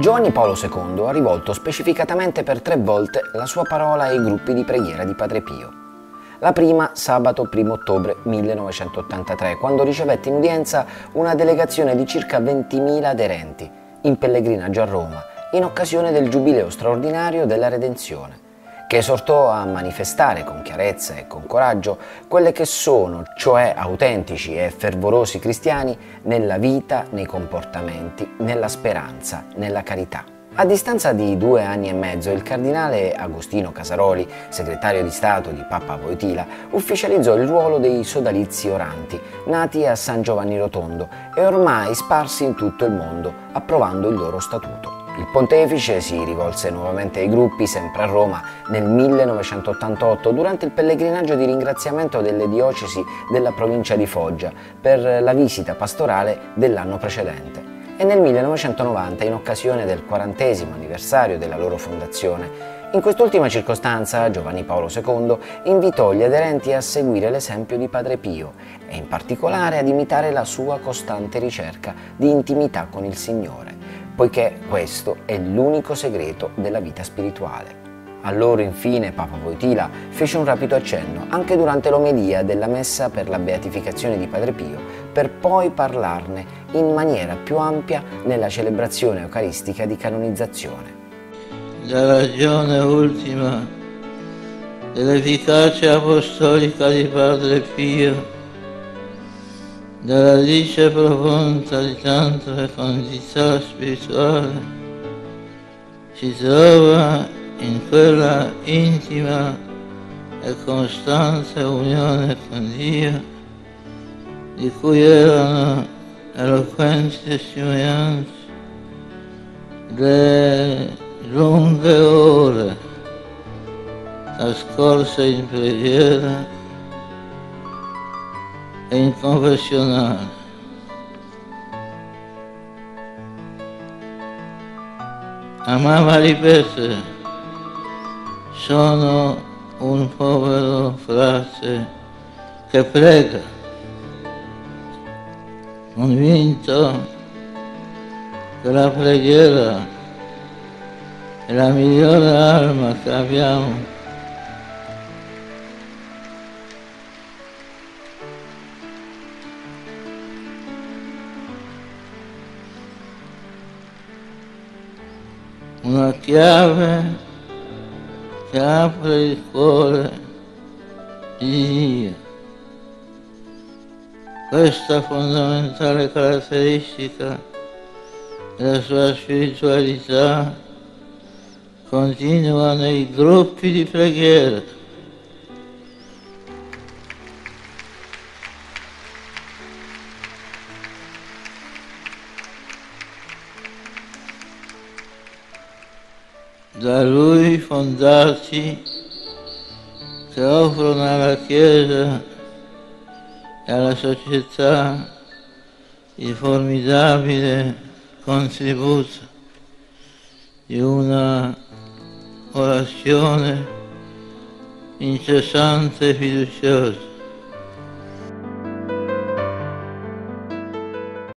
Giovanni Paolo II ha rivolto specificatamente per tre volte la sua parola ai gruppi di preghiera di Padre Pio. La prima sabato 1 ottobre 1983, quando ricevette in udienza una delegazione di circa 20.000 aderenti in pellegrinaggio a Roma in occasione del Giubileo straordinario della Redenzione che esortò a manifestare con chiarezza e con coraggio quelle che sono, cioè autentici e fervorosi cristiani, nella vita, nei comportamenti, nella speranza, nella carità. A distanza di due anni e mezzo, il cardinale Agostino Casaroli, segretario di Stato di Papa Voitila, ufficializzò il ruolo dei sodalizi oranti, nati a San Giovanni Rotondo e ormai sparsi in tutto il mondo, approvando il loro statuto. Il pontefice si rivolse nuovamente ai gruppi, sempre a Roma, nel 1988 durante il pellegrinaggio di ringraziamento delle diocesi della provincia di Foggia per la visita pastorale dell'anno precedente e nel 1990 in occasione del quarantesimo anniversario della loro fondazione. In quest'ultima circostanza Giovanni Paolo II invitò gli aderenti a seguire l'esempio di Padre Pio e in particolare ad imitare la sua costante ricerca di intimità con il Signore poiché questo è l'unico segreto della vita spirituale. A loro infine Papa Voitila fece un rapido accenno anche durante l'omelia della messa per la beatificazione di Padre Pio, per poi parlarne in maniera più ampia nella celebrazione eucaristica di canonizzazione. La ragione ultima dell'efficacia apostolica di Padre Pio dalla radice profonda di tanta fecondità spirituale si trova in quella intima e costante unione con Dio di cui erano eloquenti testimonianze le lunghe ore trascorse in preghiera e inconfessionale. Amava ripetere, sono un povero frate che prega, convinto che la preghiera è la migliore arma che abbiamo una chiave che apre il cuore di Dio. Questa fondamentale caratteristica della sua spiritualità continua nei gruppi di preghiera da lui fondati che offrono alla Chiesa e alla società il formidabile contributo di una orazione incessante e fiduciosa.